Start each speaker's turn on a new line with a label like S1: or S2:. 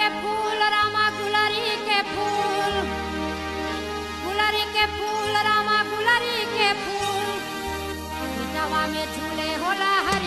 S1: के फूल, रामा गुलरी के फूल। गुलरी के फूल, रामा गुलरी के फूल। में झूले होला है